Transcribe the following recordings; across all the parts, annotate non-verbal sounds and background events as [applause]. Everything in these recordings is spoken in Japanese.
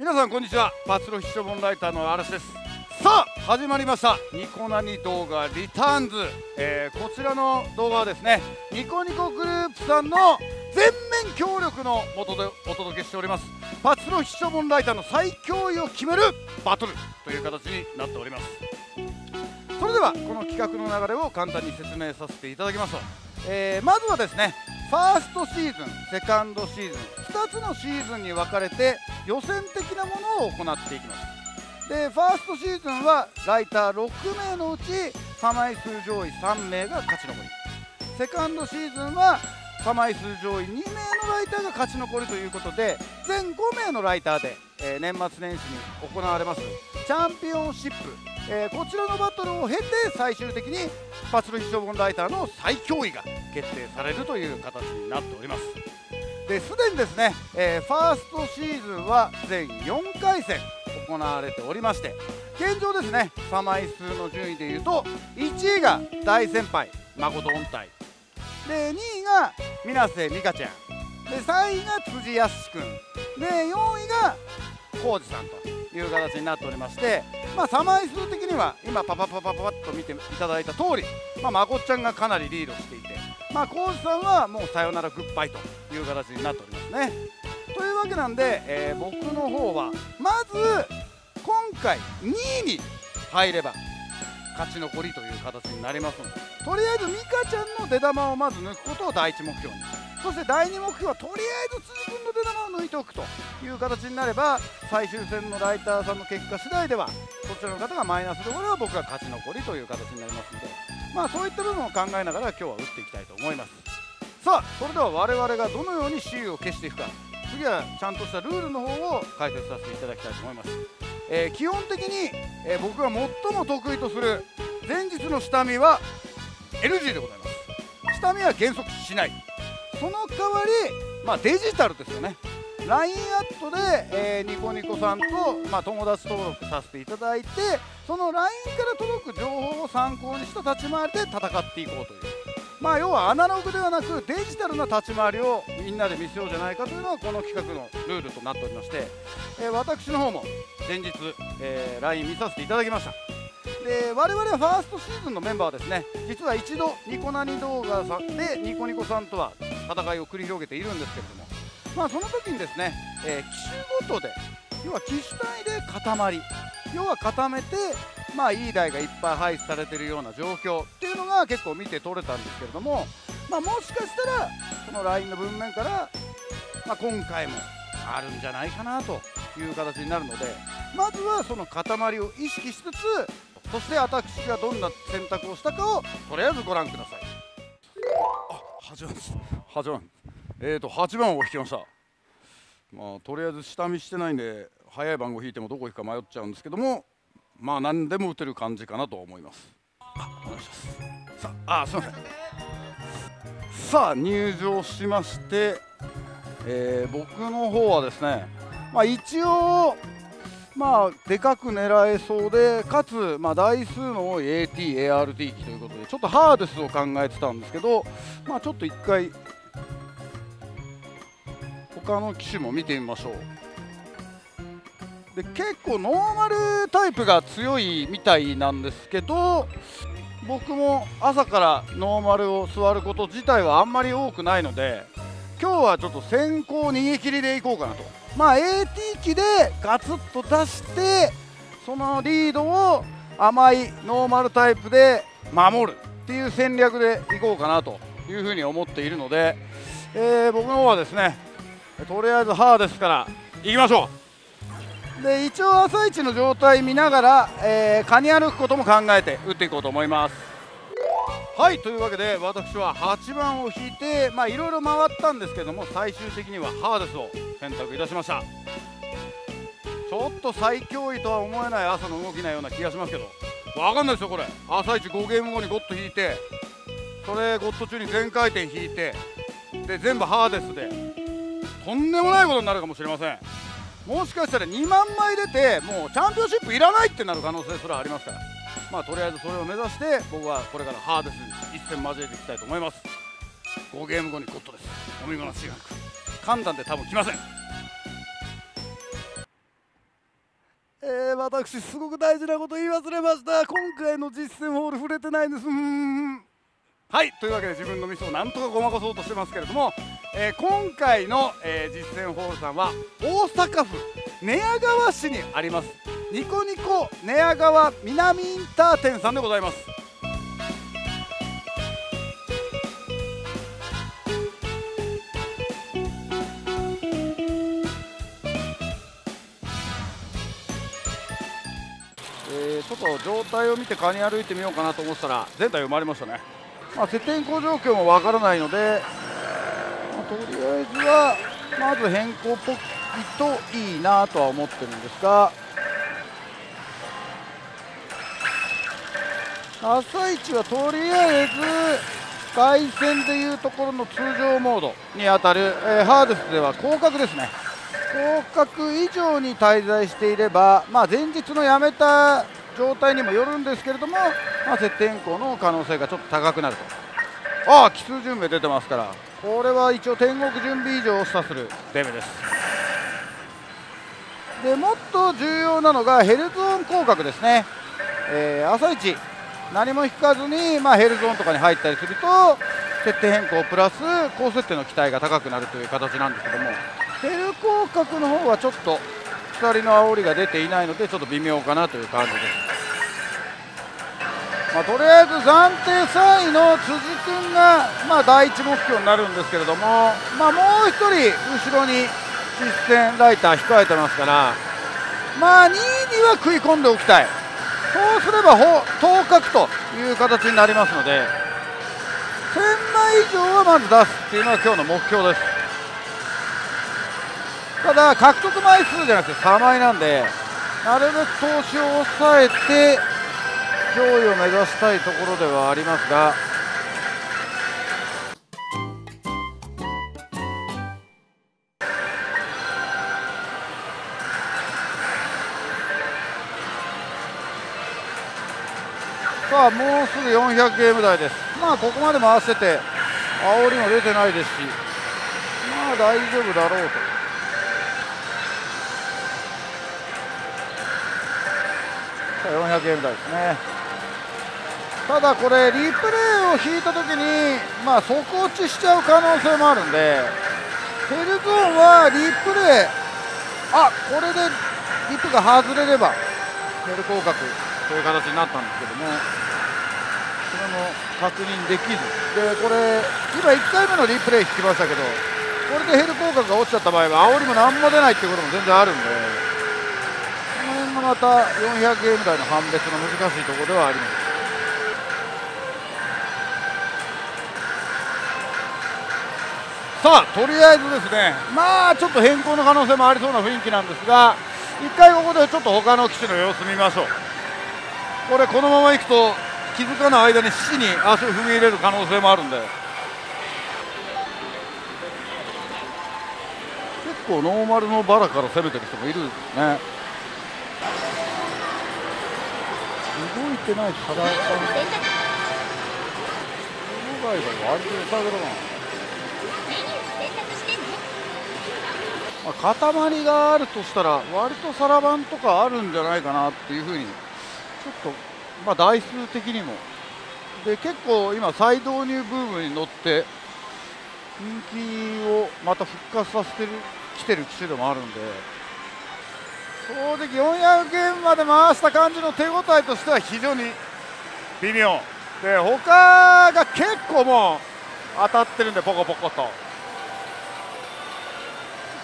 皆さんこんにちは。パツロヒッショボンライターの嵐です。さあ始まりました。ニコナニ動画リターンズ、えー、こちらの動画はですねニコニコグループさんの全面協力のもとでお届けしております。パツロヒッショボンライターの最強位を決めるバトルという形になっております。それではこの企画の流れを簡単に説明させていただきます。と、えー、まずはですねファーストシーズンセカンドシーズン2つのシーズンに分かれて予選的なものを行っていきます。でファーストシーズンはライター6名のうち3枚数上位3名が勝ち残り。セカンドシーズンは3枚数上位2名のライターが勝ち残りということで全5名のライターで、えー、年末年始に行われますチャンピオンシップ、えー、こちらのバトルを経て最終的にパツルヒショボンライターの最強位が決定されるという形になっております。ですでにですね、えー、ファーストシーズンは全4回戦行われておりまして現状ですね3枚数の順位でいうと1位が大先輩誠音体で2位が水瀬美香ちゃんで3位が辻康君で4位が浩二さんという形になっておりまして、まあ、サ枚数的には今パパパパパッと見ていただいた通り、まあ、まこっちゃんがかなりリードしていて、まあ、浩二さんはもうさよならグッバイという形になっておりますね。というわけなんで、えー、僕の方はまず今回2位に入れば勝ち残りという形になりますので。とりあえず美香ちゃんの出玉をまず抜くことを第一目標にそして第2目標はとりあえず辻君の出玉を抜いておくという形になれば最終戦のライターさんの結果次第ではそちらの方がマイナスでこれは僕が勝ち残りという形になりますのでまあそういった部分を考えながら今日は打っていきたいと思います。さあそれでは我々がどのように周囲を消していくか次はちゃんとしたルールの方を解説させていただきたいと思います、えー、基本的に、えー、僕が最も得意とする前日の下見は NG でございます。下見は減速しない。その代わり、まあ、デジタルですよね。LINE アットで、えー、ニコニコさんと、まあ、友達登録させていただいてその LINE から届く情報を参考にした立ち回りで戦っていこうという。まあ要はアナログではなくデジタルな立ち回りをみんなで見せようじゃないかというのがこの企画のルールとなっておりまして、えー、私の方も前日、えー、LINE 見させていただきました。で我々はファーストシーズンのメンバーはですね実は一度ニコナニ動画さんでニコニコさんとは戦いを繰り広げているんですけれどもまあその時にですね、えー、機種ごとで要は機種単位で固まり要は固めてまあいい台がいっぱい配置されているような状況。っていうのが結構見て取れたんですけれども。まあもしかしたらこの LINE の文面から、まあ、今回もあるんじゃないかなという形になるので。まずはその塊を意識しつつそして私がどんな選択をしたかをとりあえずご覧ください。あ8番です。8番。えーと8番を引きました。まあとりあえず下見してないんで早い番号引いてもどこ行くか迷っちゃうんですけども。まあ何でも打てる感じかなと思います。あお願いしますさああすいません。さあ入場しまして、えー、僕の方はですねまあ一応まあ、でかく狙えそうでかつ、まあ、台数の多い AT、ART 機ということでちょっとハーデスを考えてたんですけど、まあ、ちょっと1回他の機種も見てみましょう。で結構ノーマルタイプが強いみたいなんですけど僕も朝からノーマルを座ること自体はあんまり多くないので今日はちょっと先行逃げ切りでいこうかなと。まあ、AT 機でガツッと出してそのリードを甘いノーマルタイプで守るっていう戦略でいこうかなというふうに思っているので、えー、僕の方はですねとりあえずハーですからいきましょうで一応朝一の状態見ながら、えー、カニ歩くことも考えて打っていこうと思います。はいというわけで私は8番を引いてまあいろいろ回ったんですけども最終的にはハーデスを選択いたしました。ちょっと最強位とは思えない朝の動きなような気がしますけど。分かんないですよこれ。朝一5ゲーム後にゴッド引いてそれゴッド中に全回転引いてで全部ハーデスで。とんでもないことになるかもしれません。もしかしたら2万枚出てもうチャンピオンシップいらないってなる可能性すらありますから。まあとりあえずそれを目指して僕はこれからハーデスに一戦交えていきたいと思います。5ゲーム後にゴッドです。お見事な違く簡単で多分来ません。えー、私すごく大事なこと言い忘れました。今回の実践ホール触れてないんです。うん。はいというわけで自分のミスをなんとかごまかそうとしてますけれども、えー、今回の、えー、実践ホールさんは大阪府寝屋川市にあります。ニコニコ寝屋川南インター店さんでございます、ちょっと状態を見てカニ歩いてみようかなと思ったら全体埋まりましたね、まあ、設定向状況もわからないので、まあ、とりあえずはまず変更っぽいといいなとは思ってるんですが朝一はとりあえず回線でいうところの通常モードに当たる、えー、ハードスでは広角ですね。広角以上に滞在していれば、まあ、前日のやめた状態にもよるんですけれども、まあ、設定変更の可能性がちょっと高くなると。ああ奇数準備出てますから。これは一応天国準備以上を示唆する。デメです。でもっと重要なのがヘルゾーン広角ですね、えー、朝一。何も引かずに、まあ、ヘルゾーンとかに入ったりすると設定変更プラス高設定の期待が高くなるという形なんですけども。ヘル広角の方はちょっと鎖の煽りが出ていないのでちょっと微妙かなという感じです、まあ、とりあえず暫定3位の辻君が、まあ、第一目標になるんですけれども、まあ、もう1人後ろに実践ライター控えてますからまあ2位には食い込んでおきたい。そうすれば当確という形になりますので1000枚以上はまず出すっていうのが今日の目標です。ただ獲得枚数じゃなくて3枚なんでなるべく投資を抑えて上位を目指したいところではありますが。さあもうすぐ400ゲーム台です。まあここまで回してて煽りも出てないですしまあ大丈夫だろうと。400円台ですねただこれリプレイを引いた時にまあ底落ちしちゃう可能性もあるんでヘルゾーンはリプレイあこれでリップが外れればヘル広角という形になったんですけどもそれも確認できず。でこれ今1回目のリプレイ引きましたけどこれでヘル広角が落ちちゃった場合は煽りも何も出ないっていうことも全然あるんでがまた400ゲーム台の判別の難しいところではあります。さあとりあえずですねまあちょっと変更の可能性もありそうな雰囲気なんですが1回ここでちょっと他の機種の様子見ましょう。これこのままいくと気づかない間に死に足を踏み入れる可能性もあるんで。結構ノーマルのバラから攻めてる人もいるんですね。動いてないサラさんこの外が割と良さげだなまあ、塊があるとしたら割とサラバンとかあるんじゃないかなっていうふうにちょっとまあ台数的にも。で結構今再導入ブームに乗って人気をまた復活させてるきてる機種でもあるんで正直400円まで回した感じの手応えとしては非常に微妙。で他が結構もう当たってるんでポコポコと。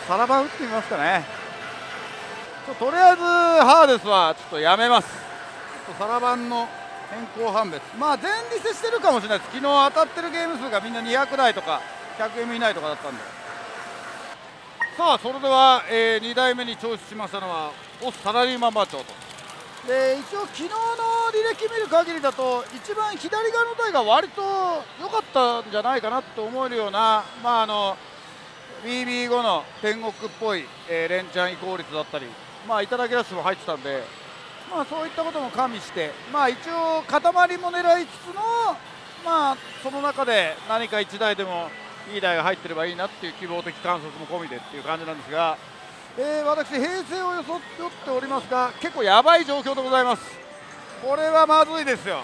さらば打ってみますかね。とりあえずハーデスはちょっとやめます。ちょっとサラバンの変更判別。まあ前リセしてるかもしれないです。昨日当たってるゲーム数がみんな200台とか 100M 以内とかだったんでさあそれでは、えー、2台目に調子しましたのはオスサラリーマンバー長と。で一応昨日の履歴見る限りだと一番左側の台が割と良かったんじゃないかなと思えるようなまああの BB5 の天国っぽい、えー、連チャン移行率だったりまあいただきラッシュも入ってたんでまあそういったことも加味してまあ一応塊も狙いつつのまあその中で何か1台でもいい台が入ってればいいなっていう希望的観測も込みでっていう感じなんですがえー、私平成を装っておりますが結構やばい状況でございます。これはまずいですよ。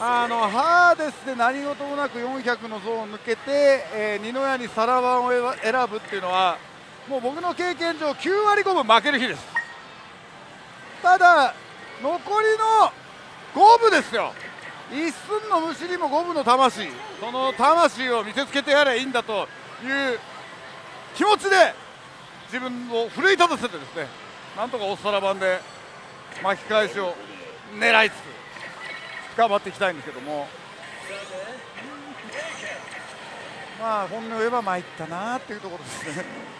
あのハーデスで何事もなく400のゾーンを抜けて、えー、二の矢にサラバンを選ぶっていうのはもう僕の経験上9割5分負ける日です。ただ残りの5分ですよ。一寸の虫にも5分の魂その魂を見せつけてやればいいんだという気持ちで自分を奮い立たせてですねなんとかオスサラ版で巻き返しを狙いつつ頑張っていきたいんですけどもまあ本音を言えば参ったなっていうところですね。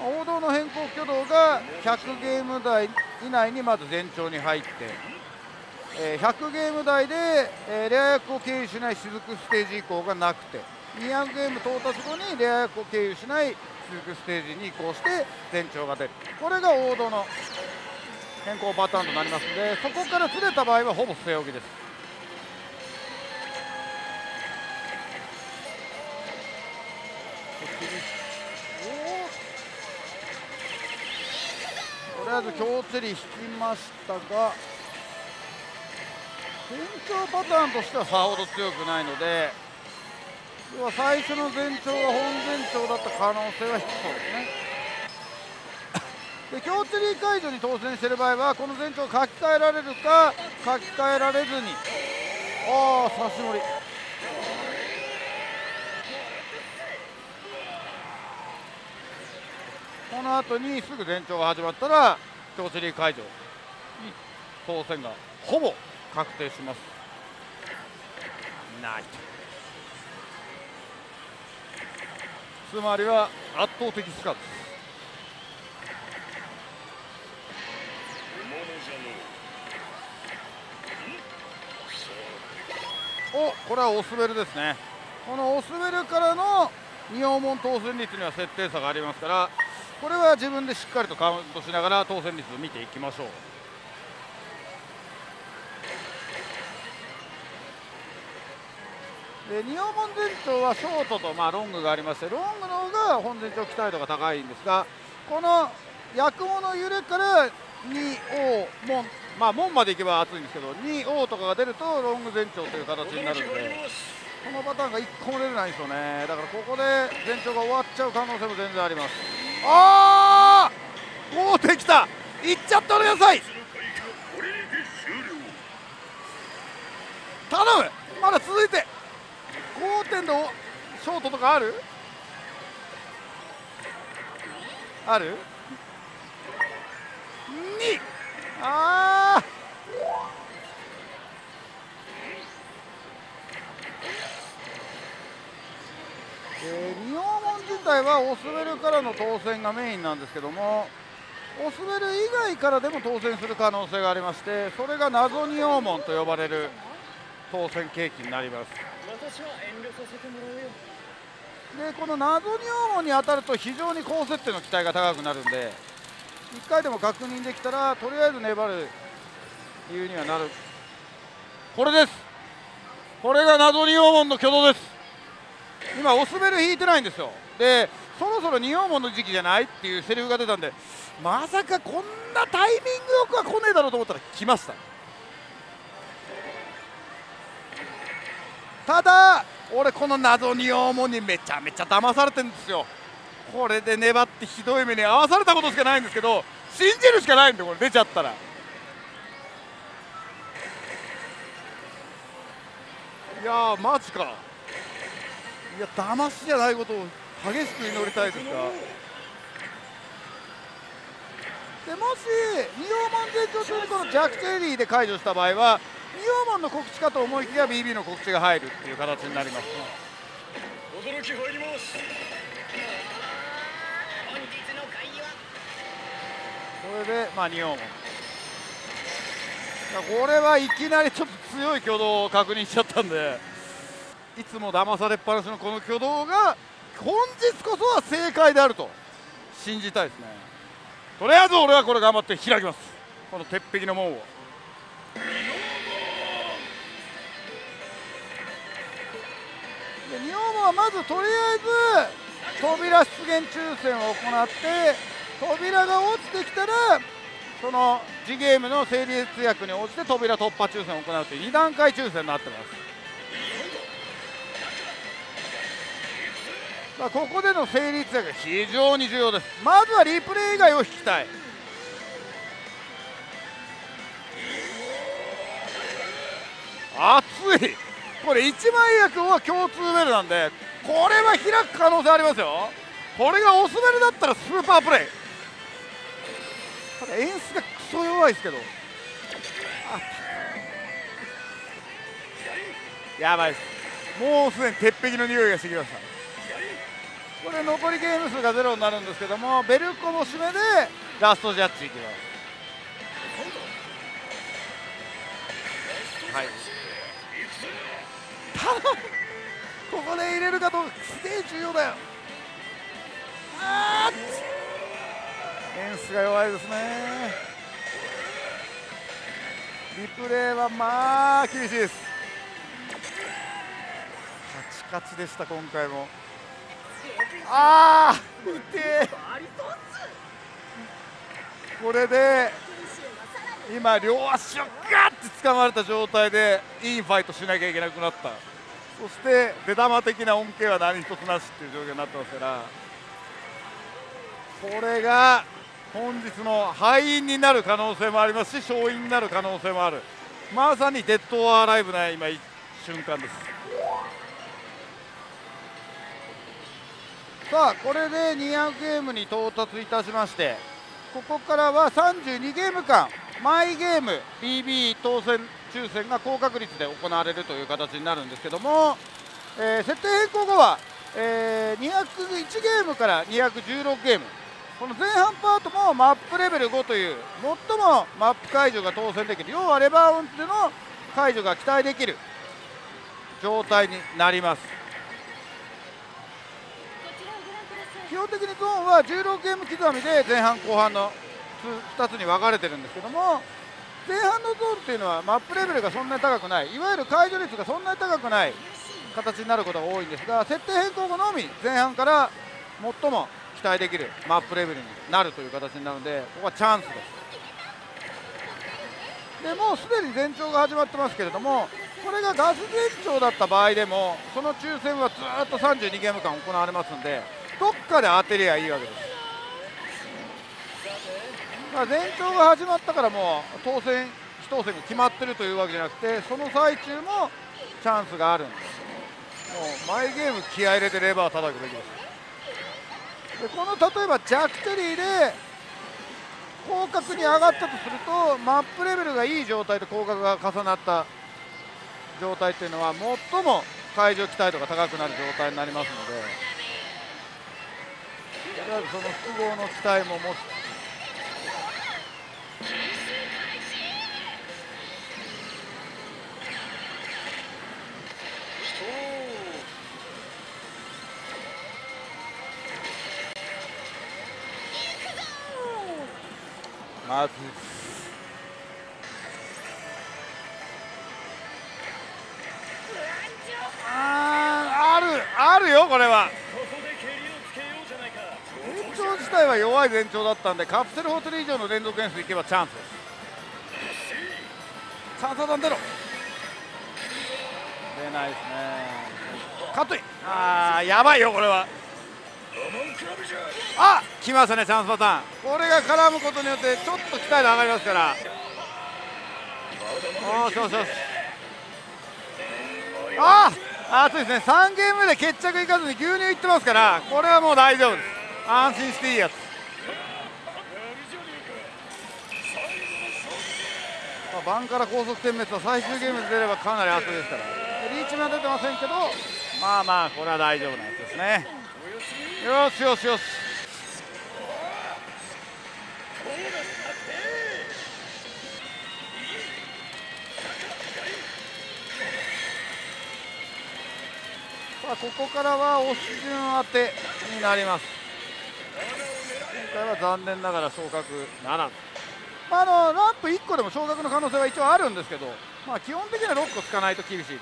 王道の変更挙動が100ゲーム台以内にまず前兆に入って、え100ゲーム台で、えレア役を経由しない雫ステージ以降がなくて200ゲーム到達後にレア役を経由しない雫ステージに移行して前兆が出るこれが王道の変更パターンとなりますのでそこからずれた場合はほぼ据え置きです。りあえず強釣り引きましたが前兆パターンとしてはさほど強くないので要は最初の前兆が本前兆だった可能性は低そうですね。で強釣り解除に当選している場合はこの前兆が書き換えられるか書き換えられずに。ああ差し盛り。この後にすぐ前兆が始まったら強セリー解除に当選がほぼ確定します。ない。つまりは圧倒的スカですおこれはオスベルですね。このオスベルからの仁王門当選率には設定差がありますからこれは自分でしっかりとカウントしながら当選率を見ていきましょう。で仁王門前兆はショートとまあロングがありましてロングの方が本前兆期待度が高いんですがこの薬王の揺れから2王門まあ門までいけば熱いんですけど2王とかが出るとロング前兆という形になるので。このパターンが1個も出れないんですよねだからここで前兆が終わっちゃう可能性も全然ありますああもうできた。いっちゃっておりなさい頼む。まだ続いて。5点のショートとかある？ある ?2 ああえー、仁王門自体はオスベルからの当選がメインなんですけどもオスベル以外からでも当選する可能性がありましてそれが謎仁王門と呼ばれる当選契機になります。でこの謎仁王門に当たると非常に高設定の期待が高くなるんで1回でも確認できたらとりあえず粘る理由にはなる。これです。これが謎仁王門の挙動です。今オスベル引いてないんですよ。でそろそろ仁王門の時期じゃないっていうセリフが出たんでまさかこんなタイミングよくは来ねえだろうと思ったら来ました。ただ俺この謎仁王門にめちゃめちゃ騙されてるんですよ。これで粘ってひどい目に遭わされたことしかないんですけど信じるしかないんでこれ出ちゃったら。いやマジか。いや騙しじゃないことを激しく祈りたいですがでもし仁王門前兆中にこのジャック・チェリーで解除した場合は仁王門の告知かと思いきや BB の告知が入るっていう形になります驚き入ります。これでまあ仁王門これはいきなりちょっと強い挙動を確認しちゃったんでいつも騙されっぱなしのこの挙動が本日こそは正解であると信じたいですね。とりあえず俺はこれ頑張って開きます。この鉄壁の門を。で日本はまずとりあえず扉出現抽選を行って扉が落ちてきたらその次ゲームの成立薬に応じて扉突破抽選を行うという2段階抽選になってます。まあ、ここでの成立が非常に重要です。まずはリプレイ以外を引きたい。熱い。これ1枚役は共通ベルなんでこれは開く可能性ありますよ。これがオスベルだったらスーパープレイ。ただ演出がクソ弱いですけど。やばいです。もうすでに鉄壁の匂いがしてきました。これ残りゲーム数がゼロになるんですけどもベルコも締めでラストジャッジいきます。はい。頼むここで入れるかどうかすげえ重要だよ。あエンスが弱いですね。リプレイはまあ厳しいです。カチカチでした今回も。ああ痛えこれで今両足をガッて掴まれた状態でいいファイトしなきゃいけなくなった。そして出玉的な恩恵は何一つなしっていう状況になってますから。これが本日の敗因になる可能性もありますし勝因になる可能性もある。まさにデッド・オア・ライブな今瞬間です。さあこれで200ゲームに到達いたしましてここからは32ゲーム間毎ゲーム BB 当選抽選が高確率で行われるという形になるんですけども、えー、設定変更後は、えー、201ゲームから216ゲーム。この前半パートもマップレベル5という最もマップ解除が当選できる要はレバーオンでの解除が期待できる状態になります。基本的にゾーンは16ゲーム刻みで前半後半の2つに分かれてるんですけども前半のゾーンっていうのはマップレベルがそんなに高くない。いわゆる解除率がそんなに高くない形になることが多いんですが設定変更後のみ前半から最も期待できるマップレベルになるという形になるのでここはチャンスです。でもうすでに前兆が始まってますけれどもこれがガス前兆だった場合でもその抽選はずっと32ゲーム間行われますのでどっかで当てりゃいいわけです。まあ、前兆が始まったからもう当選非当選が決まってるというわけじゃなくてその最中もチャンスがあるんですもう毎ゲーム気合入れてレバー叩くべきです。でこの例えばジャックテリーで広角に上がったとするとマップレベルがいい状態と広角が重なった状態っていうのは最も会場期待度が高くなる状態になりますのでとりあえずその複合の期待も持つ。まず。ああるあるよこれは。自体は弱い前兆だったんでカプセルホテル以上の連続演出いけばチャンスです。チャンスは出ろ出ないですね。カットイン。ああやばいよこれは。あ来ましたねチャンスパターン。これが絡むことによってちょっと期待度上がりますから。おしよしよしああ熱いですね。3ゲームで決着いかずに牛乳いってますからこれはもう大丈夫です安心していいやつ。バンから高速点滅は最終ゲームで出ればかなり熱いですから。リーチは出てませんけどまあまあこれは大丈夫なやつですね。よしよしよし。さあここからは押し順当てになります。今回は残念ながら昇格ならず、まあ、のランプ1個でも昇格の可能性は一応あるんですけど、まあ、基本的には6個つかないと厳しいです。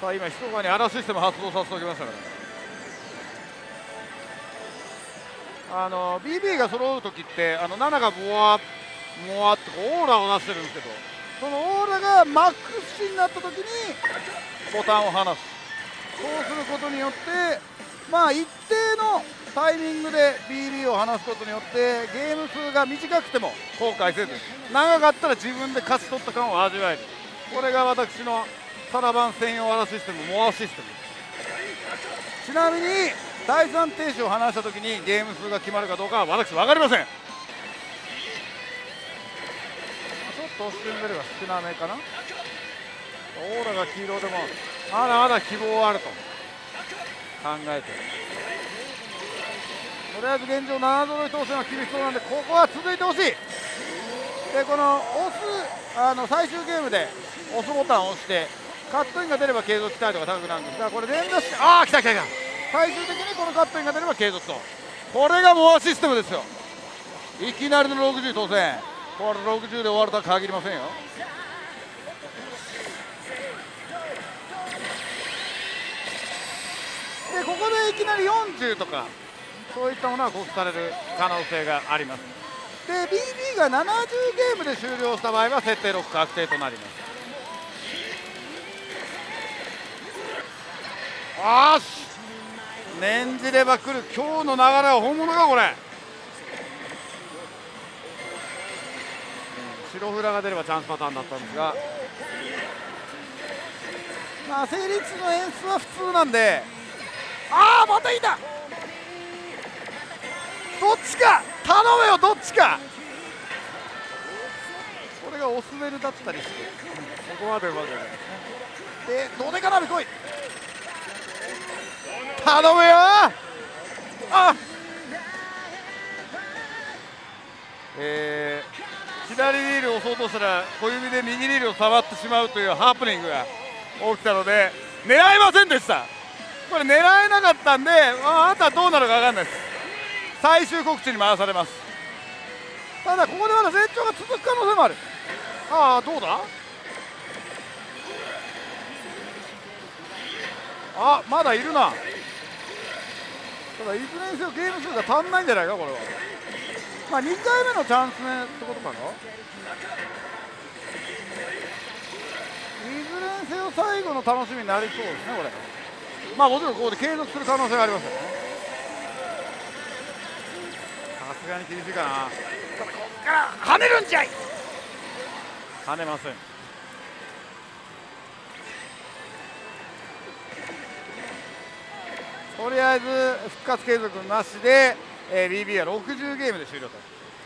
さあ今密かにアラシステム発動させておきましたから。あの BB が揃う時ってあの7がボワモワってオーラを出してるんですけどそのオーラがマックスになった時にボタンを離す。そうすることによってまあ一定のタイミングで BB を離すことによってゲーム数が短くても後悔せず長かったら自分で勝ち取った感を味わえる。これが私のサラバン専用アラシステムモアシステム。ですちなみに第3停止を離した時にゲーム数が決まるかどうかは私分かりません。ちょっと押してレベルが少なめかな。オーラが黄色でもまだまだ希望はあると。考えてとりあえず現状7揃い当選は厳しそうなんでここは続いてほしい。でこの押すあの最終ゲームで押すボタンを押してカットインが出れば継続期待度が高くなるんですがこれ連打してああ来た来た来た。最終的にこのカットインが出れば継続と。これがモアシステムですよ。いきなりの60当選。これ60で終わるとは限りませんよ。でここでいきなり40とかそういったものはコスされる可能性があります。で BB が70ゲームで終了した場合は設定6確定となります。よし！念じれば来る今日の流れは本物かこれ、白フラが出ればチャンスパターンだったんですが。まあ成立の演出は普通なんでああまたいた。どっちか。頼めよどっちか。これがオスベルだったりしてここまでうまくないででどでか鍋来い。頼むよ。あ。えー、左リールを押そうとしたら小指で右リールを触ってしまうというハプニングが起きたので狙いませんでした。これ狙えなかったんで、あ、とはどうなるか分かんないです。最終告知に回されます。ただここでまだ前兆が続く可能性もある。ああどうだ？あまだいるな。ただいずれにせよゲーム数が足んないんじゃないかこれは。まあ2回目のチャンス目ってことかな。いずれにせよ最後の楽しみになりそうですねこれ。まあもちろんここで継続する可能性がありますよね。さすがに厳しいかな。ただこっから跳ねるんじゃい。跳ねません。とりあえず復活継続なしで、えー、BB は60ゲームで終了と。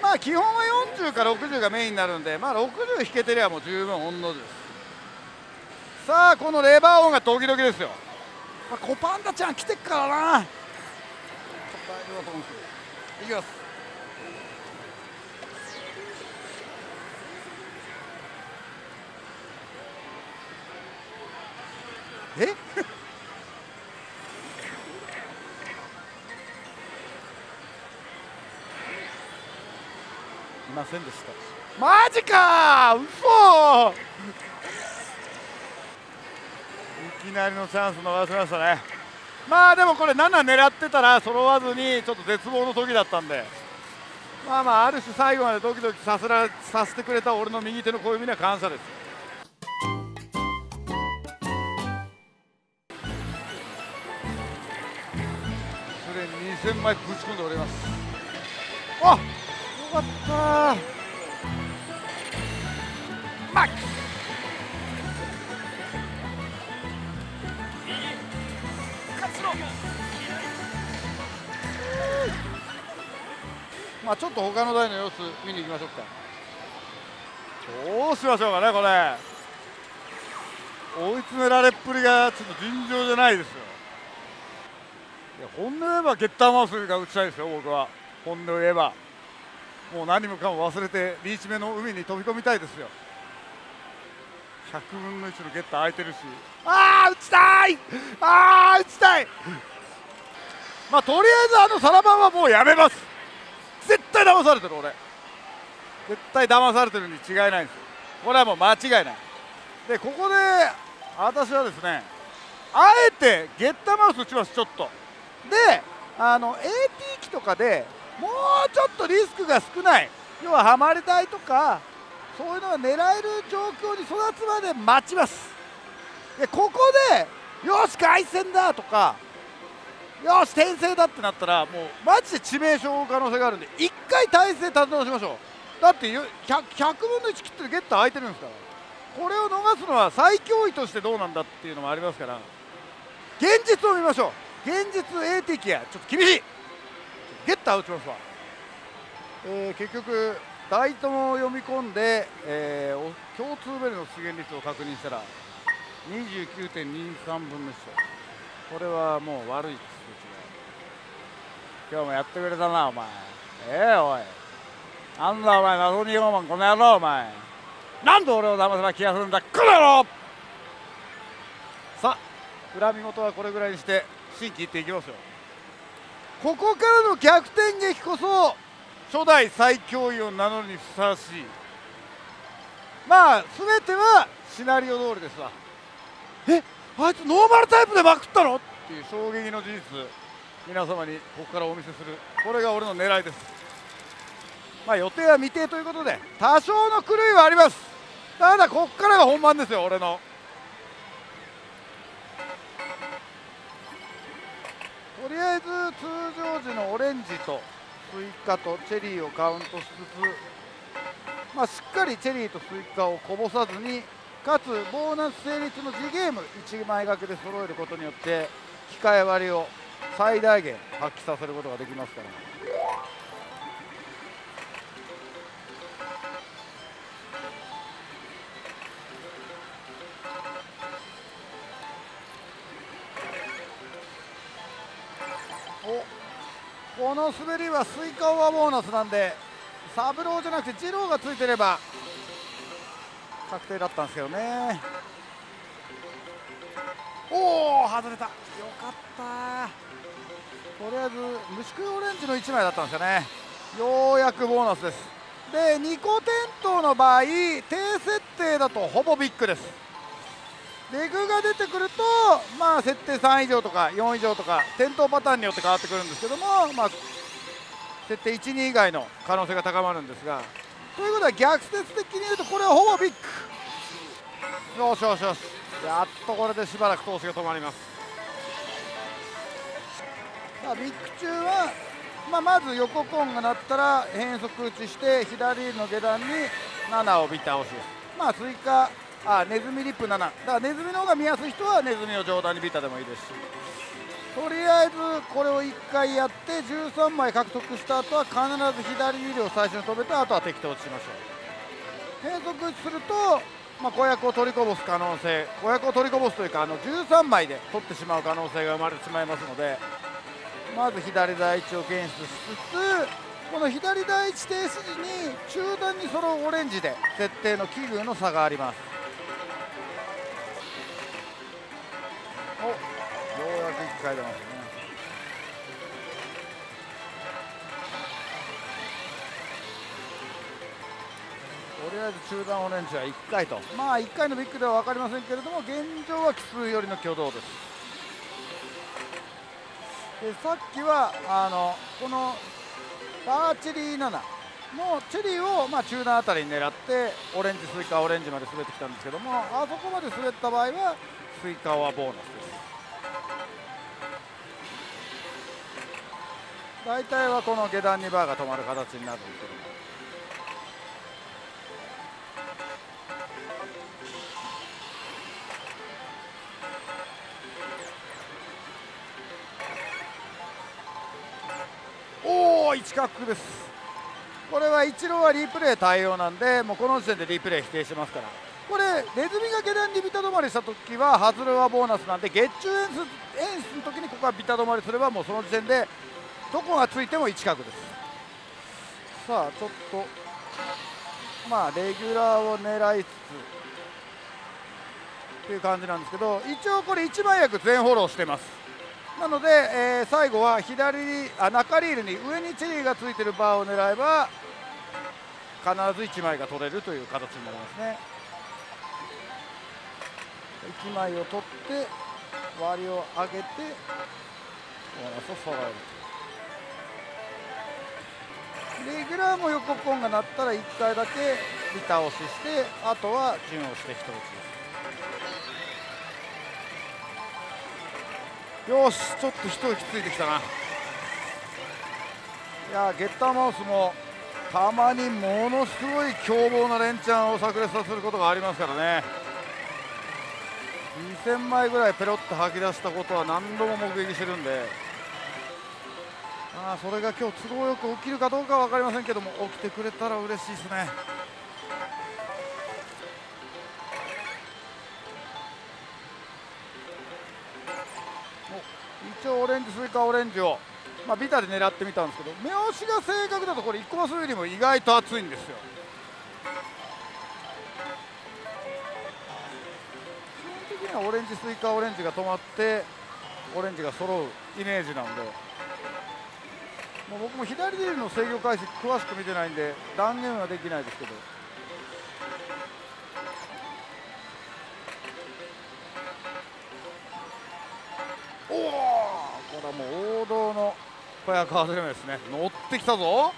まあ基本は40か60がメインになるんでまあ60引けてりゃもう十分御の字です。さあこのレバー音がドキドキですよ、まあ、コパンダちゃん来てっからな。ちょっといきます。え？ませんでした。マジか嘘いきなりのチャンス逃しましたね。まあでもこれ7狙ってたら揃わずにちょっと絶望の時だったんで。まあまあある種最後までドキドキさせらさせてくれた俺の右手の小指には感謝です。それ2000枚ぶち込んでおります。あよかった。まあちょっと他の台の様子見に行きましょうか。どうしましょうかねこれ。追い詰められっぷりがちょっと尋常じゃないですよ。いや本音を言えばゲッターマウスが打ちたいですよ僕は。本音を言えば。もう何もかも忘れてリーチ目の海に飛び込みたいですよ。100分の1のゲッター空いてるし。ああ打ちたい！ああ打ちたい！まあとりあえずあのサラバンはもうやめます絶対騙されてる俺。絶対騙されてるに違いないんですよ。これはもう間違いない。でここで私はですねあえてゲッターマウス打ちますちょっと。であの AT 機とかでもうちょっとリスクが少ない。要はハマり台とかそういうのが狙える状況に育つまで待ちます。でここでよし凱旋だとかよし転生だってなったらもうマジで致命傷の可能性があるんで1回体勢立て直しましょう。だって 100, 100分の1切ってるゲッター空いてるんですから。これを逃すのは最脅威としてどうなんだっていうのもありますから。現実を見ましょう。現実 AT 機や。ちょっと厳しい。ゲッター打ちますわ、えー、結局大とも読み込んで、えー、共通ベルの出現率を確認したら29.23分の1これはもう悪い数値が今日もやってくれたなお前。ええ、おい。なんだお前謎に4万この野郎お前。なんで俺を騙せば気がするんだこの野郎。さあ恨み事はこれぐらいにして心機一転いきますよ。ここからの逆転劇こそ初代最強位を名乗るにふさわしい。まあ全てはシナリオ通りですわ。え？っあいつノーマルタイプでまくったのっていう衝撃の事実皆様にここからお見せする。これが俺の狙いです。まあ予定は未定ということで多少の狂いはあります。ただここからが本番ですよ俺の。とりあえず通常時のオレンジとスイカとチェリーをカウントしつつ、まあ、しっかりチェリーとスイカをこぼさずにかつボーナス成立の次ゲーム1枚掛けで揃えることによって控え割を最大限発揮させることができますから。おこの滑りはスイカオアボーナスなんでサブローじゃなくてジローがついてれば確定だったんですけどね。おお外れた。よかった。とりあえず虫食いオレンジの1枚だったんですよね。ようやくボーナスです。で2個点灯の場合低設定だとほぼビッグです。レグが出てくるとまあ設定3以上とか4以上とか点灯パターンによって変わってくるんですけどもまあ設定12以外の可能性が高まるんですがということは逆説的に言うとこれはほぼビッグ。よしよしよし。やっとこれでしばらく投資が止まります。さあビッグ中は、まあ、まず横コンが鳴ったら変則打ちして左の下段に7をビタ押しです。まあ追加。あネズミリップ7だからネズミの方が見やすい人はネズミを上段にビタでもいいですしとりあえずこれを1回やって13枚獲得した後は必ず左2両最初に止めてあとは適当打ちしましょう。変則すると、まあ、子役を取りこぼす可能性子役を取りこぼすというかあの13枚で取ってしまう可能性が生まれてしまいますのでまず左第一を検出しつつこの左第一停止時に中段に揃うオレンジで設定の器具の差があります。おうやく1回出ますねとりあえず中段オレンジは1回とまあ1回のビッグでは分かりませんけれども現状は奇数寄りの挙動です。でさっきはあのこのバーチェリー7のチェリーをまあ中段あたりに狙ってオレンジスイカオレンジまで滑ってきたんですけどもあそこまで滑った場合はスイカはボーナス。大体はこの下段にバーが止まる形になるんですけどおお1角です。これは一郎はリプレイ対応なんでもうこの時点でリプレイ否定しますから。これネズミが下段にビタ止まりした時は外れはボーナスなんで月中演出演出の時にここはビタ止まりすればもうその時点でどこがついても1角です。さあちょっとまあレギュラーを狙いつつっていう感じなんですけど一応これ1枚役全フォローしてます。なので、えー、最後は左あ中リールに上にチェリーがついてるバーを狙えば必ず1枚が取れるという形になりますね。1枚を取って割りを上げてボーナスを揃えると。レギュラーも横ポンが鳴ったら1回だけリタ押ししてあとは順をして一打ちですよしちょっと一息ついてきたな。いやゲッターマウスもたまにものすごい凶暴な連チャンを炸裂させることがありますからね。2000枚ぐらいペロッと吐き出したことは何度も目撃してるんで。あそれが今日都合よく起きるかどうかは分かりませんけども起きてくれたら嬉しいですね。一応オレンジスイカオレンジを、まあ、ビタで狙ってみたんですけど目押しが正確だとこれ1コマ数よりも意外と熱いんですよ。にはオレンジスイカオレンジが止まってオレンジが揃うイメージなんで。もう僕も左リールの制御解析詳しく見てないんで断言はできないですけど。おおこれはもう王道の小屋カードですね。乗ってきたぞ。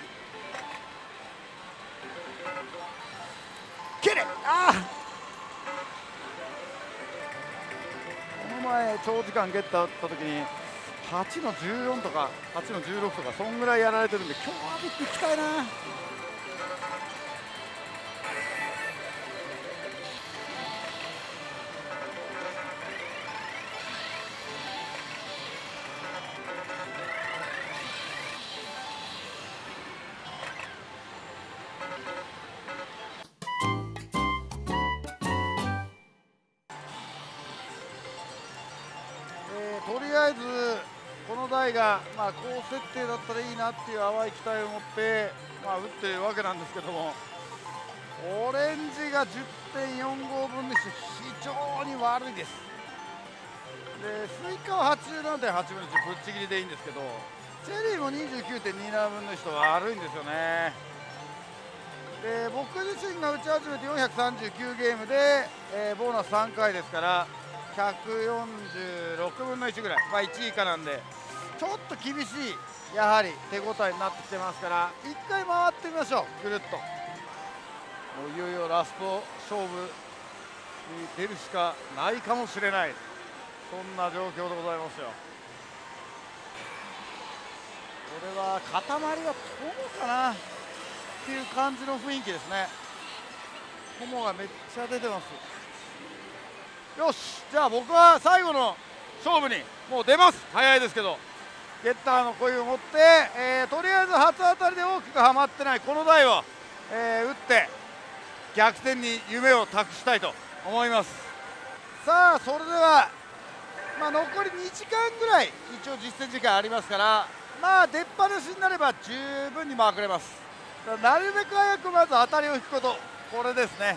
長時間ゲットあった時に8の14とか8の16とかそんぐらいやられてるんで今日はビッグ行きたいな。が、高設定だったらいいなっていう淡い期待を持って、まあ、打ってるわけなんですけどもオレンジが10.45分で非常に悪いです。でスイカは87.8分の1ぶっちぎりでいいんですけどチェリーも29.27分の1と悪いんですよね。で僕自身が打ち始めて439ゲームで、えー、ボーナス3回ですから146分の1ぐらい、まあ、1位以下なんで。ちょっと厳しいやはり手応えになってきてますから1回回ってみましょうぐるっと。もういよいよラスト勝負に出るしかないかもしれないそんな状況でございますよ。これは塊は友かなっていう感じの雰囲気ですね。友がめっちゃ出てます。よしじゃあ僕は最後の勝負にもう出ます。早いですけど。ゲッターの声を持って、えー、とりあえず初当たりで大きくはまってないこの台を、えー、打って逆転に夢を託したいと思います。さあそれでは、まあ、残り2時間ぐらい一応実践時間ありますからまあ出っ放しになれば十分に回くれます。なるべく早くまず当たりを引くことこれですね。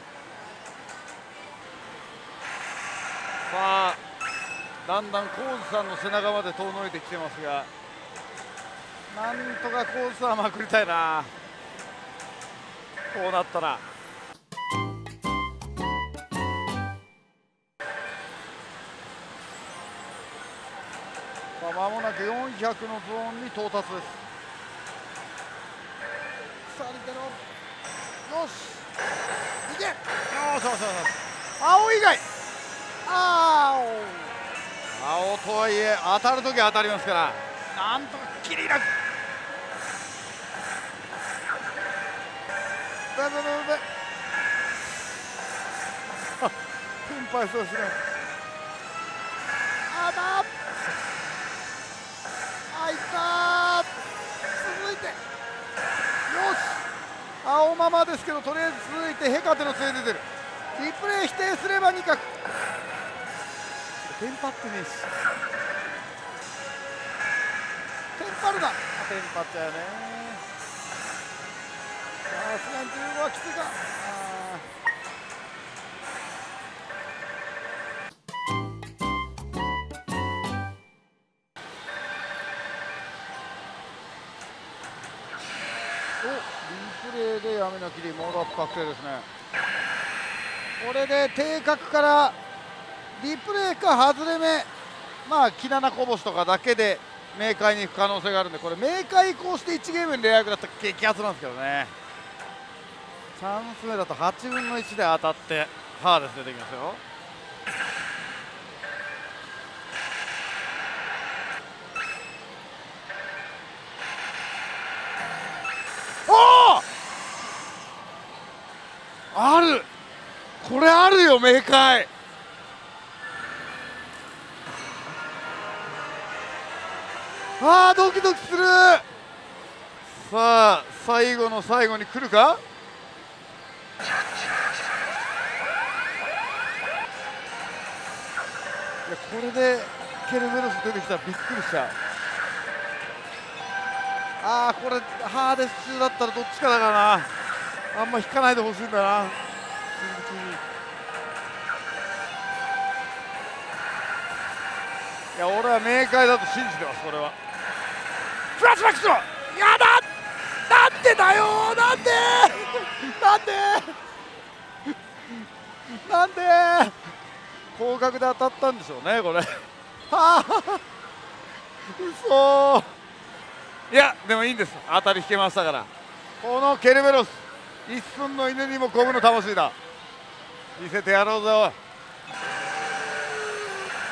さあだんだんコーズさんの背中まで遠のいてきてますがなんとかコースはまくりたいな。こうなったら。さあ間もなく400のゾーンに到達です。さあリテロ。よし。いけ。よしよしよし。青以外。ああ青とはいえ当たるときは当たりますから。なんとか切りなくブブブブテンパイそうですねあだあいった続いて。よし。青ままですけどとりあえず続いてヘカテのせい出てる。リプレイ否定すれば2角テンパってねえし。テンパるな。テンパっちゃうね。さすがに15はきついか。おリプレイでやめなきりモードアップ確定ですね。これで定格からリプレイか外れ目。まあ木七こぼしとかだけで明快に行く可能性があるんでこれ明快移行して1ゲームにレイア役だったら激アツなんですけどね。チャンス目だと8分の1で当たってハーデス出てきますよ。おおある！これあるよ明快。あードキドキする。さあ最後の最後に来るか？いやこれでケルベロス出てきたらびっくりしちゃうああこれハーデス中だったらどっちかだからな。あんま引かないでほしいんだな。や俺は明快だと信じてますこれは。フラッシュバックしろやだ。なんでだよ。なんで。なんで。なんで。高額で当たったんでしょうねこれ。はあ。嘘。いやでもいいんです。当たり引けましたから。このケルベロス。一寸の犬にもこぐの魂だ。見せてやろうぞ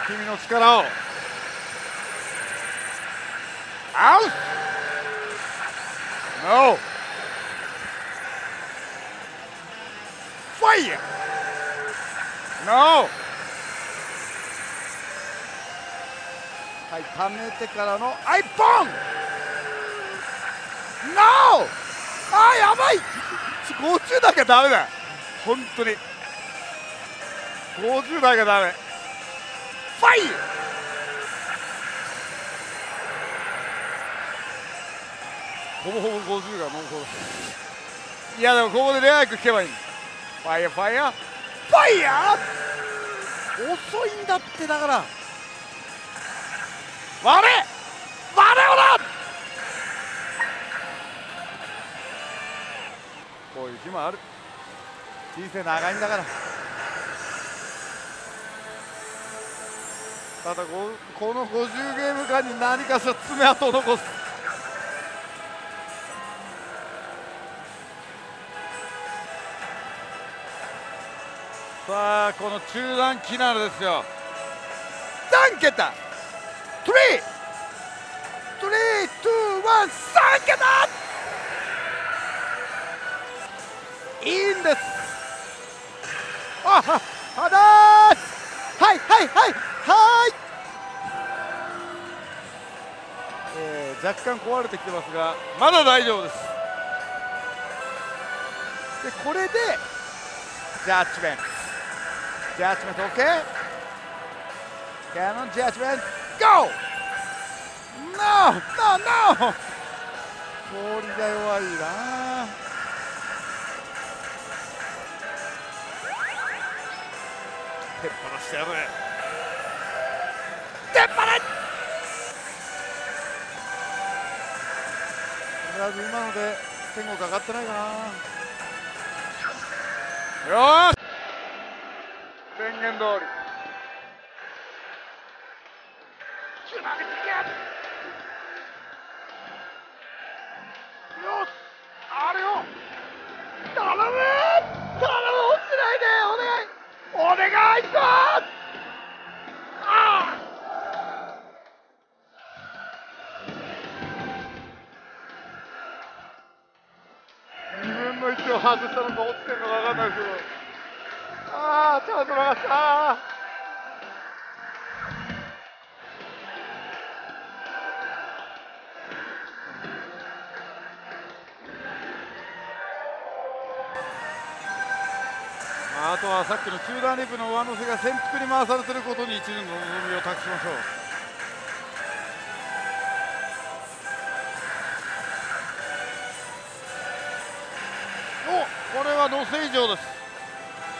君の力をアウト No. Fire. No. はい溜めてからのアイポン。No. あーやばい。50台がダメだ。本当に。50台がダメ。ファイほぼほぼ50がもうこう。いやでもここでレア役聞けばいい。ファイヤーファイヤーファイヤー遅いんだってだから。割れ！割れおらこういう日もある。人生長いんだから。ただここの50ゲーム間に何かしら爪痕を残すさあこの中段キナルですよ。3桁。トリートリーツーワン3桁。いいんです。あははだーはいはいはいはい。えー、若干壊れてきてますがまだ大丈夫です。でこれでジャッジメント Judgment, okay? Cannon, judgment, go! No, no, no! 氷が弱いな手っ放してやる手っ放とりあえず今ので天国上がってないかなよし emprendedores. おこれは乗せ以上です。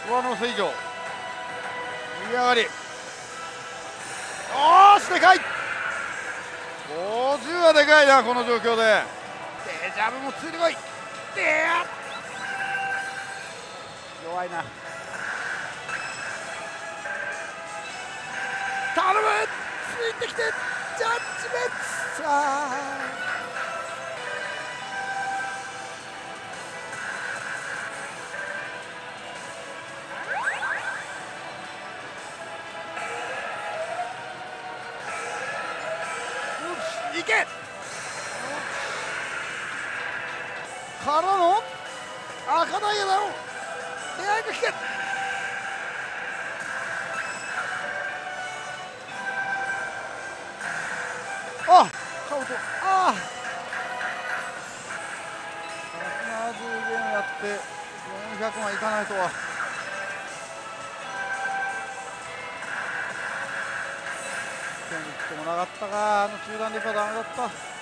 上乗せ以上。盛り上がり。おーしでかい。50はでかいなこの状況で。デジャブもつい。てこいでや弱いな。頼む。ついてきて。ジャッジメントさあけからの赤ダイヤだろ出会いが聞けったかあの中段リフはダメだった。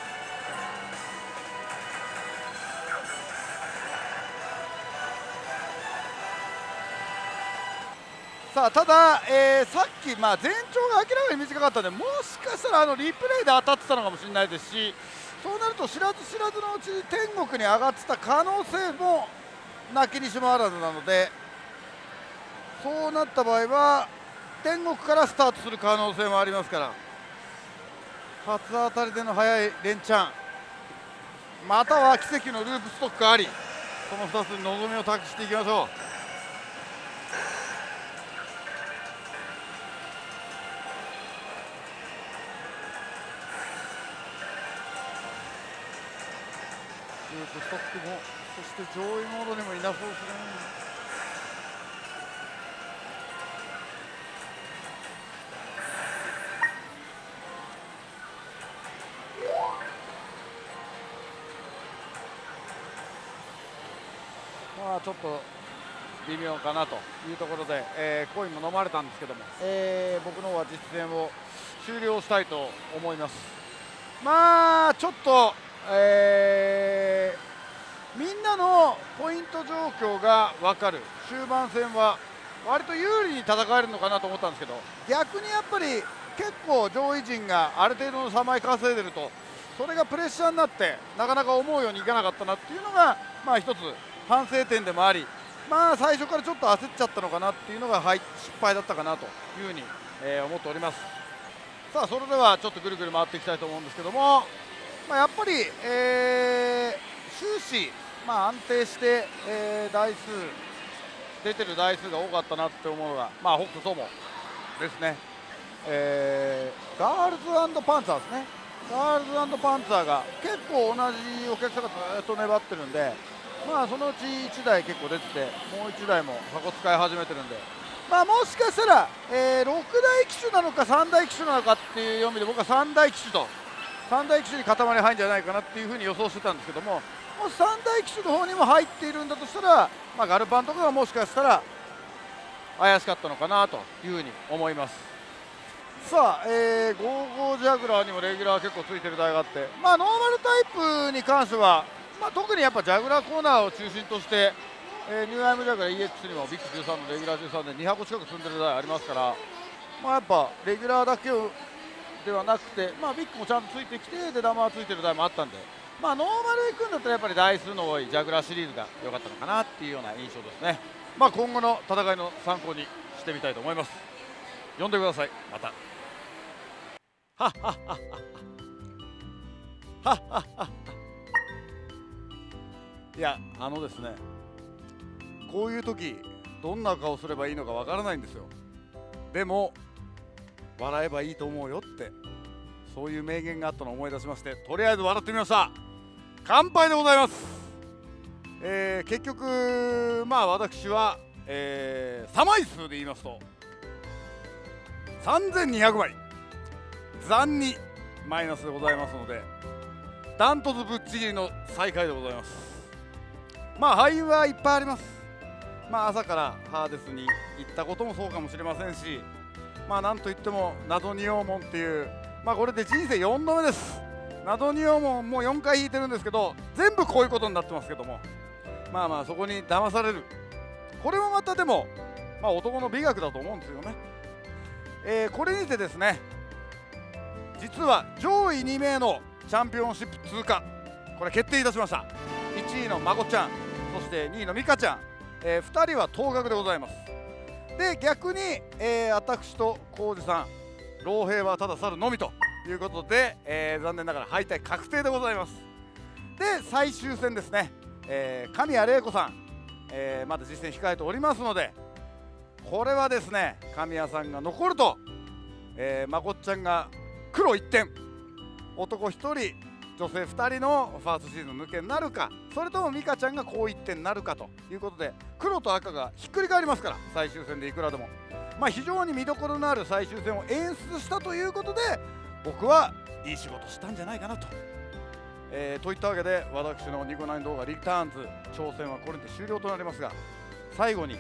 さあただ、えー、さっき、まあ、全長が明らかに短かったのでもしかしたらあのリプレイで当たってたのかもしれないですしそうなると知らず知らずのうちに天国に上がってた可能性もなきにしもあらずなのでそうなった場合は天国からスタートする可能性もありますから。初当たりでの速い連チャン。または奇跡のループストックあり。その2つに望みを託していきましょう。ループストックもそして上位モードにもいなそうですね。あ、ちょっと微妙かなというところで、えー、コインも飲まれたんですけども、えー、僕の方は実戦を終了したいと思います。まあちょっと、えー、みんなのポイント状況が分かる。終盤戦は割と有利に戦えるのかなと思ったんですけど逆にやっぱり結構上位陣がある程度の差枚稼いでるとそれがプレッシャーになってなかなか思うようにいかなかったなっていうのがまあ一つ反省点でもあり、まあ、最初からちょっと焦っちゃったのかなっていうのが、はい、失敗だったかなというふうに、えー、思っております。さあそれではちょっとぐるぐる回っていきたいと思うんですけども、まあ、やっぱり、えー、終始、まあ、安定して、えー、台数出てる台数が多かったなって思うのが、まあ、北斗もですね、えー、ガールズパンツァーですね。ガールズパンツァーが結構同じお客さんがずっと粘ってるんでまあそのうち1台結構出ててもう1台も箱使い始めてるんで。まあもしかしたら、えー、6台機種なのか3台機種なのかっていう読みで僕は3台機種と3台機種に塊入るんじゃないかなっていうふうに予想してたんですけどももし3台機種の方にも入っているんだとしたら、まあ、ガルパンとかがもしかしたら怪しかったのかなというふうに思います。さあ、えー、55ジャグラーにもレギュラー結構ついてる台があってまあノーマルタイプに関してはまあ、特にやっぱジャグラーコーナーを中心として、えー、ニューアイムジャグラー EX にもビッグ13のレギュラー13で200個近く積んでる台ありますから、まあ、やっぱレギュラーだけをではなくて、まあ、ビッグもちゃんとついてきてでダマーついてる台もあったんで、まあ、ノーマルで行くんだったらやっぱり台数の多いジャグラーシリーズが良かったのかなっていうような印象ですね、まあ、今後の戦いの参考にしてみたいと思います。呼んでくださいまた。はっはっはっははっはっはいやあのですねこういう時どんな顔すればいいのかわからないんですよ。でも笑えばいいと思うよってそういう名言があったのを思い出しましてとりあえず笑ってみました。乾杯でございます、えー、結局まあ私は、えー、3枚数で言いますと3200枚残にマイナスでございますのでダントツぶっちぎりの最下位でございます。まあ敗因はいっぱいあります。まあ朝からハーデスに行ったこともそうかもしれませんしまあなんといっても謎仁王門っていうまあこれで人生4度目です。謎仁王門もう4回引いてるんですけど全部こういうことになってますけども。まあまあそこに騙される。これもまたでもまあ男の美学だと思うんですよね、えー、これにてですね実は上位2名のチャンピオンシップ通過。これ決定いたしました。1位のまこちゃん。そして2位の美香ちゃん、えー、2人は当確でございます。で逆に、えー、私と浩二さん。老兵はただ去るのみと。いうことで、えー、残念ながら敗退確定でございます。で最終戦ですね、えー、神谷玲子さん、えー、まだ実戦控えておりますので。これはですね神谷さんが残ると、えー、まこっちゃんが黒1点。男1人女性2人のファーストシーズン抜けになるかそれとも美香ちゃんがこう1点になるかということで黒と赤がひっくり返りますから最終戦でいくらでも、まあ、非常に見どころのある最終戦を演出したということで僕はいい仕事したんじゃないかなと。えー、といったわけで私のニコナイン動画リターンズ挑戦はこれで終了となりますが最後に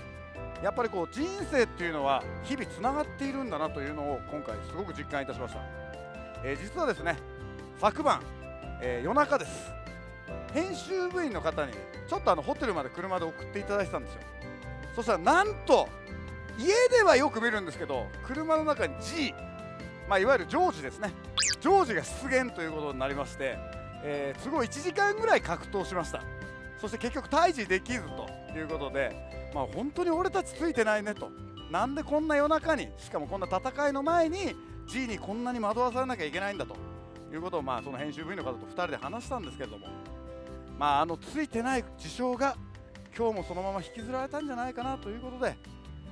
やっぱりこう人生っていうのは日々つながっているんだなというのを今回すごく実感いたしました、えー、実はですね昨晩、えー、夜中です。編集部員の方にちょっとあのホテルまで車で送っていただいてたんですよ。そしたらなんと家ではよく見るんですけど車の中に G、まあ、いわゆるジョージですね。ジョージが出現ということになりまして、えー、すごい1時間ぐらい格闘しました。そして結局退治できずということで、まあ、本当に俺たちついてないねと。なんでこんな夜中にしかもこんな戦いの前に G にこんなに惑わされなきゃいけないんだと。いうことをまあその編集部員の方と2人で話したんですけれどもまああのついてない事象が今日もそのまま引きずられたんじゃないかなということで、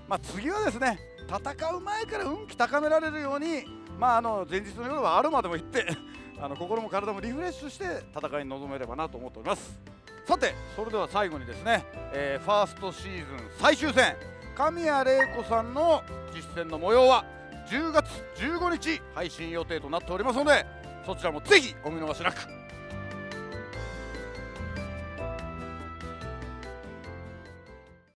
まあ、次はですね戦う前から運気高められるように、まあ、あの前日の夜はアロマでも行って [laughs] あの心も体もリフレッシュして戦いに臨めればなと思っております。さてそれでは最後にですね、えー、ファーストシーズン最終戦神谷玲子さんの実戦の模様は10月15日配信予定となっておりますのでそちらもぜひお見逃しなく。